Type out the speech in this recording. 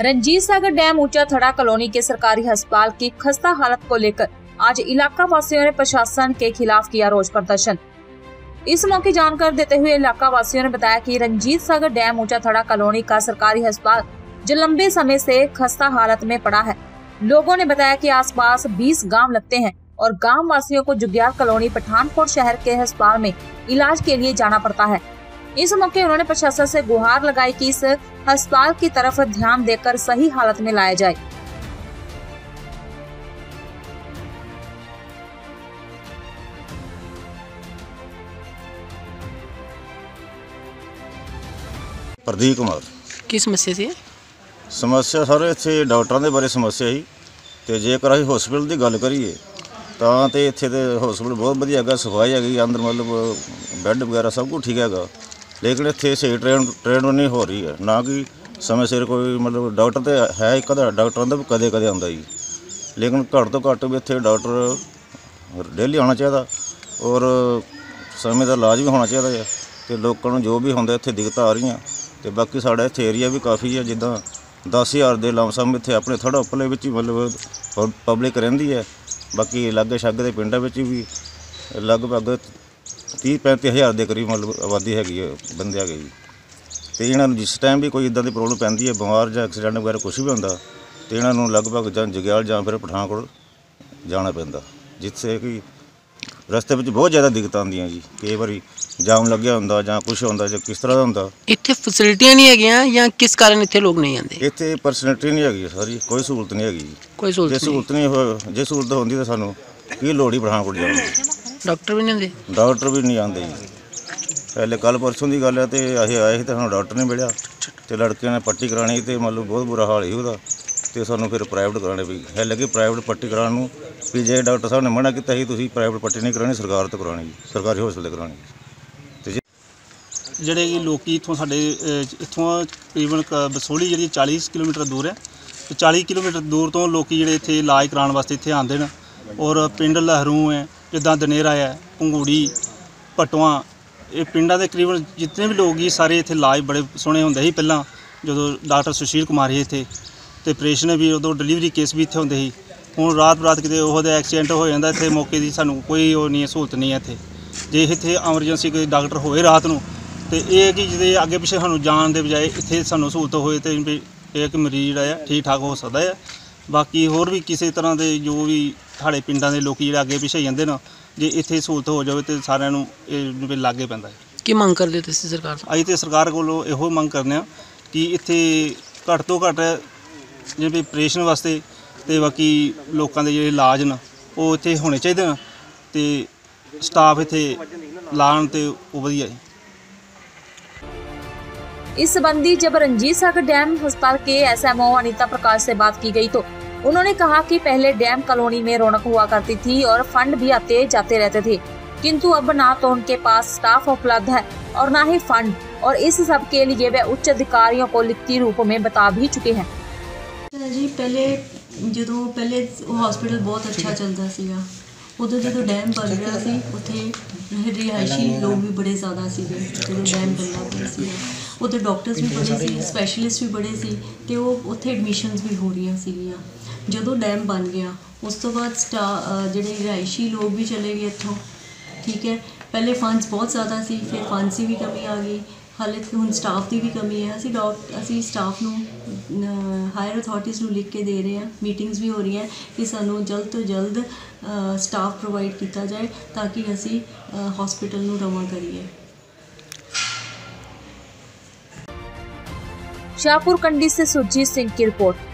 Ranjit Sagar dam, ऊँचा थड़ा colony के सरकारी अस्पताल की खस्ता हालत को लेकर आज इलाका वासियों ने प्रशासन के खिलाफ किया रोष प्रदर्शन। इस मौके जानकारी देते हुए इलाका वासियों ने बताया कि रंजीत सागर डैम, ऊँचा थड़ा कॉलोनी का सरकारी अस्पताल जो लंबे समय से खस्ता हालत में पड़ा है। लोगों ने बताया कि आसपास 20 गाँव लगते हैं और गाँव वासियों को जुग्याल कॉलोनी, पठानकोट शहर के अस्पताल में इलाज के लिए जाना पड़ता है। इस मौके उन्होंने प्रशासन से गुहार लगाई कि इस अस्पताल की तरफ ध्यान देकर सही हालत में लाया जाए ਪ੍ਰਦੀਪ ਕੁਮਾਰ ਕੀ ਸਮੱਸਿਆ ਸੀ ਇਹ? ਸਮੱਸਿਆ ਸਾਰੇ ਇੱਥੇ ਡਾਕਟਰਾਂ ਦੇ ਬਾਰੇ ਸਮੱਸਿਆ ਸੀ ਤੇ ਜੇਕਰ ਅਸੀਂ ਹਸਪੀਟਲ ਦੀ ਗੱਲ ਕਰੀਏ ਤਾਂ ਤੇ ਇੱਥੇ ਤੇ ਹਸਪੀਟਲ ਬਹੁਤ ਵਧੀਆ ਹੈਗਾ ਸਫਾਈ ਹੈਗੀ ਅੰਦਰ ਮਤਲਬ ਬੈੱਡ ਵਗੈਰਾ ਸਭ ਕੁਝ ਠੀਕ ਹੈਗਾ ਲੇਕਿਨ ਇੱਥੇ ਸਹੀ ਟ੍ਰੇਨ ਟ੍ਰੇਨ ਨਹੀਂ ਹੋ ਰਹੀ ਹੈ। ਨਾ ਕਿ ਸਮੇਂ ਸਿਰ ਕੋਈ ਮਤਲਬ ਡਾਕਟਰ ਤੇ ਹੈ ਇੱਕ ਅਦਾ ਡਾਕਟਰਾਂ ਦਾ ਕਦੇ ਕਦੇ ਆਉਂਦਾ ਜੀ। ਲੇਕਿਨ ਘੱਟ ਤੋਂ ਘੱਟ ਵੀ ਇੱਥੇ ਡਾਕਟਰ ਡੇਲੀ ਆਉਣਾ ਚਾਹੀਦਾ ਔਰ ਸਮੇਂ ਦਾ ਇਲਾਜ ਵੀ ਹੋਣਾ ਚਾਹੀਦਾ ਹੈ ਤੇ ਲੋਕਾਂ ਨੂੰ ਜੋ ਵੀ ਹੁੰਦਾ ਇੱਥੇ ਦਿੱਕਤਾਂ ਆ ਰਹੀਆਂ। ਤੇ ਬਾਕੀ ਸਾਡਾ ਇੱਥੇ ਏਰੀਆ ਵੀ ਕਾਫੀ ਹੈ, ਜਿੱਦਾਂ 10000 ਦੇ ਲਮਸਮ ਇੱਥੇ ਆਪਣੇ ਥੜਾ ਉੱਪਰਲੇ ਵਿੱਚ ਹੀ ਮਤਲਬ ਪਬਲਿਕ ਰਹਿੰਦੀ ਹੈ। ਬਾਕੀ ਲਾਗੇ ਛਾਗੇ ਦੇ ਪਿੰਡਾਂ ਵਿੱਚ ਵੀ ਲਗਭਗ 30 35000 ਦੇ ਕਰੀਬ ਮਤਲਬ ਆਬਾਦੀ ਹੈਗੀ ਹੈ ਬੰਦੇ ਹੈਗੇ ਜੀ। ਤੇ ਇਹਨਾਂ ਨੂੰ ਜਿਸ ਟਾਈਮ ਵੀ ਕੋਈ ਇਦਾਂ ਦੀ ਪ੍ਰੋਬਲਮ ਪੈਂਦੀ ਹੈ ਬਿਮਾਰ ਜਾਂ ਐਕਸੀਡੈਂਟ ਵਗੈਰਾ ਕੁਝ ਵੀ ਹੁੰਦਾ ਤੇ ਇਹਨਾਂ ਨੂੰ ਲਗਭਗ ਜਾਂ ਜਗਿਆਲ ਜਾਂ ਫਿਰ ਪਠਾਨਕੋਟ ਜਾਣਾ ਪੈਂਦਾ ਜਿੱਥੇ ਕਿ ਰਸਤੇ ਵਿੱਚ ਬਹੁਤ ਜ਼ਿਆਦਾ ਦਿੱਕਤਾਂ ਆਉਂਦੀਆਂ ਜੀ। ਕਈ ਵਾਰੀ ਜਾਮ ਲੱਗਿਆ ਹੁੰਦਾ ਜਾਂ ਕੁਝ ਹੁੰਦਾ ਜਾਂ ਕਿਸ ਤਰ੍ਹਾਂ ਦਾ ਹੁੰਦਾ। ਇੱਥੇ ਫੈਸਿਲਿਟੀਆਂ ਨਹੀਂ ਹੈਗੀਆਂ ਜਾਂ ਕਿਸ ਕਾਰਨ ਇੱਥੇ ਲੋਕ ਨਹੀਂ ਆਉਂਦੇ? ਇੱਥੇ ਪਰਸਨੈਲਿਟੀ ਨਹੀਂ ਹੈਗੀ ਸਾਰੀ ਕੋਈ ਸਹੂਲਤ ਨਹੀਂ ਹੈਗੀ ਜੀ। ਕੋਈ ਜੇ ਸਹੂਲਤ ਨਹੀਂ ਹੋ ਜੇ ਸਹੂਲਤ ਹੁੰਦੀ ਤਾਂ ਸਾਨੂੰ ਕੀ ਲੋੜ ਹੀ ਪਠਾਨਕੋਟ ਜਾਣ ਦੀ? ਡਾਕਟਰ ਵੀ ਨਹੀਂ ਆਉਂਦੇ? ਡਾਕਟਰ ਵੀ ਨਹੀਂ ਆਉਂਦੇ ਜੀ। ਪਹਿਲੇ ਕੱਲ ਪਰਸੋਂ ਦੀ ਗੱਲ ਹੈ ਤੇ ਅਸੀਂ ਆਏ ਸੀ ਤਾਂ ਸਾਨੂੰ ਡਾਕਟਰ ਨਹੀਂ ਮਿਲਿਆ ਤੇ ਲੜਕਿਆਂ ਨੇ ਪੱਟੀ ਕਰਾਣੀ ਤੇ ਮੰਨ ਲਓ ਬਹੁਤ ਬੁਰਾ ਹਾਲ ਸੀ ਉਹਦਾ ਤੇ ਸਾਨੂੰ ਫਿਰ ਪ੍ਰਾਈਵੇਟ ਕਰਾਣੇ ਪਈ। ਹੈ ਲੱਗੇ ਪ੍ਰਾਈਵੇਟ ਪੱਟੀ ਕਰਾਉਣ ਨੂੰ ਵੀ ਜੇ ਡਾਕਟਰ ਸਾਹਿਬ ਨੇ ਮਨਾ ਕੀਤਾ ਸੀ ਤੁਸੀਂ ਪ੍ਰਾਈਵੇਟ ਪੱਟੀ ਨਹੀਂ ਕਰਾਣੀ ਸਰਕਾਰ ਤੋਂ ਕਰਾਣੀ ਜੀ ਸਰਕਾਰੀ ਹਸਪਤਾਲ ਤੇ ਕਰਾਣੀ ਜਿਹੜੇ ਕਿ ਲੋਕੀ ਇੱਥੋਂ ਸਾਡੇ ਇੱਥੋਂ ਤਕਰੀਬਨ ਕ- ਬਸੋਲੀ ਜਿਹੜੀ 40 ਕਿਲੋਮੀਟਰ ਦੂਰ ਹੈ ਤੇ 40 ਕਿਲੋਮੀਟਰ ਦੂਰ ਤੋਂ ਲੋਕੀ ਜਿਹੜੇ ਇੱਥੇ ਇਲਾਜ ਕਰਾਉਣ ਵਾਸਤੇ ਇੱਥੇ ਆਉਂਦੇ ਨੇ ਔਰ ਪਿੰਡ ਲਹਿਰੂ ਹੈ ਜਿੱਦਾਂ ਦਨੇਰਾ ਹੈ ਪੰਗੂੜੀ ਪਟਵਾ ਇਹ ਪਿੰਡਾਂ ਦੇ ਤਕਰੀਬਨ ਜਿੰਨੇ ਵੀ ਲੋਕ ਜੀ ਸਾਰੇ ਇੱਥੇ ਇਲਾਜ ਬੜੇ ਸੋਹਣੇ ਹੁੰਦੇ ਸੀ ਪਹਿਲਾਂ ਜਦੋਂ ਡਾਕਟਰ ਸੁਸ਼ੀਲ ਕੁਮਾਰ ਸੀ ਇੱਥੇ ਤੇ ਆਪਰੇਸ਼ਨ ਵੀ ਉਦੋਂ ਡਿਲੀਵਰੀ ਕੇਸ ਵੀ ਇੱਥੇ ਹੁੰਦੇ ਸੀ। ਹੁਣ ਰਾਤ ਰਾਤ ਕਿਤੇ ਉਹਦੇ ਐਕਸੀਡੈਂਟ ਹੋ ਜਾਂਦਾ ਇੱਥੇ ਮੌਕੇ ਦੀ ਸਾਨੂੰ ਕੋਈ ਉਹ ਨਹੀਂ ਹੈ, ਸਹੂਲਤ ਨਹੀਂ ਹੈ ਇੱਥੇ। ਜੇ ਇੱਥੇ ਐਮਰਜੈਂਸੀ ਕੋਈ ਡਾਕਟਰ ਹੋਏ ਰਾਤ ਨੂੰ ਤੇ ਇਹ ਹੈ ਕਿ ਜਿਹਦੇ ਅੱਗੇ ਪਿੱਛੇ ਸਾਨੂੰ ਜਾਣ ਦੇ ਬਜਾਏ ਇੱਥੇ ਸਾਨੂੰ ਸਹੂਲਤ ਹੋਏ ਤੇ ਵੀ ਇਹ ਕਿ ਮਰੀਜ਼ ਜਿਹੜਾ ਆ ਠੀਕ ਠਾਕ ਹੋ ਸਕਦਾ ਹੈ ਬਾਕੀ ਹੋਰ ਵੀ ਕਿਸੇ ਤਰ੍ਹਾਂ ਦੇ ਜੋ ਵੀ ਸਾਡੇ ਪਿੰਡਾਂ ਦੇ ਲੋਕੀ ਜਿਹੜੇ ਅੱਗੇ ਪਿੱਛੇ ਜਾਂਦੇ ਨੇ ਜੇ ਇੱਥੇ ਸਹੂਲਤ ਹੋ ਜਾਵੇ ਤੇ ਸਾਰਿਆਂ ਨੂੰ ਇਹ ਲਾਗੇ ਪੈਂਦਾ ਹੈ। ਕੀ ਮੰਗ ਕਰਦੇ ਹੋ ਤੁਸੀਂ ਸਰਕਾਰ ਤੋਂ? ਅਸੀਂ ਤੇ ਸਰਕਾਰ ਕੋਲੋਂ ਇਹੋ ਮੰਗ ਕਰਨੇ ਆ ਕਿ ਇੱਥੇ ਘੱਟ ਤੋਂ ਘੱਟ ਜਿਵੇਂ ਆਪਰੇਸ਼ਨ ਵਾਸਤੇ ਤੇ ਬਾਕੀ ਲੋਕਾਂ ਦੇ ਜਿਹੜੇ ਇਲਾਜ ਨੇ ਉਹ ਇੱਥੇ ਹੋਣੇ ਚਾਹੀਦੇ ਨੇ ਤੇ ਸਟਾਫ ਇੱਥੇ ਲਾਣ ਤੇ ਉਹ ਵਧੀਆ ਹੈ इस संबंधी जब रंजीत सागर डैम अस्पताल के एसएमओ अनिता प्रकाश से बात की गई तो उन्होंने कहा कि पहले डैम कॉलोनी में रौनक हुआ करती थी और फंड भी आते जाते रहते थे। किंतु अब ना तो उनके पास स्टाफ उपलब्ध है और ना ही फंड और इस सब के लिए वे उच्च अधिकारियों को लिखती रूप में बता भी चुके हैं। जी पहले जो पहले हॉस्पिटल बहुत अच्छा चलता सीगा। ਉਦੋਂ ਜਦੋਂ ਡੈਮ ਬਣ ਰਿਹਾ ਸੀ, ਉੱਥੇ ਰਿਹਾਇਸ਼ੀ ਲੋਕ ਵੀ ਬੜੇ ਜ਼ਿਆਦਾ ਸੀਗੇ, ਜਦੋਂ ਡੈਮ ਬਣਦਾ ਪਿਆ ਸੀ। ਉੱਥੇ ਡਾਕਟਰਸ ਵੀ ਬੜੇ ਸੀ ਸਪੈਸ਼ਲਿਸਟ ਵੀ ਬੜੇ ਸੀ ਤੇ ਉਹ ਉੱਥੇ ਐਡਮਿਸ਼ਨਸ ਵੀ ਹੋ ਰਹੀਆਂ ਸੀਗੀਆਂ। ਜਦੋਂ ਡੈਮ ਬਣ ਗਿਆ, ਉਸ ਤੋਂ ਬਾਅਦ ਸਟਾ ਜਿਹੜੇ ਰਿਹਾਇਸ਼ੀ ਲੋਕ ਵੀ ਚਲੇ ਗਏ ਇੱਥੋਂ, ਠੀਕ ਹੈ? ਪਹਿਲੇ ਫੰਡਸ ਬਹੁਤ ਜ਼ਿਆਦਾ ਸੀ, ਫਿਰ ਫੰਡਸ ਦੀ ਵੀ ਕਮੀ ਆ ਗਈ। ਹਾਲੇ ਹੁਣ ਸਟਾਫ ਦੀ ਵੀ ਕਮੀ ਹੈ। ਅਸੀਂ ਡਾਕ ਅਸੀਂ ਸਟਾਫ ਨੂੰ ਹਾਇਰ ਅਥਾਰਟੀਜ਼ ਨੂੰ ਲਿਖ ਕੇ ਦੇ ਰਹੇ ਹਾਂ ਮੀਟਿੰਗਸ ਵੀ ਹੋ ਰਹੀਆਂ ਕਿ ਸਾਨੂੰ ਜਲਦ ਤੋਂ ਜਲਦ ਸਟਾਫ ਪ੍ਰੋਵਾਈਡ ਕੀਤਾ ਜਾਏ ਤਾਂ ਕਿ ਅਸੀਂ ਹਸਪੀਟਲ ਨੂੰ ਰਵਾਂ ਕਰੀਏ शाहपुर कंडी से सुरजीत सिंह की रिपोर्ट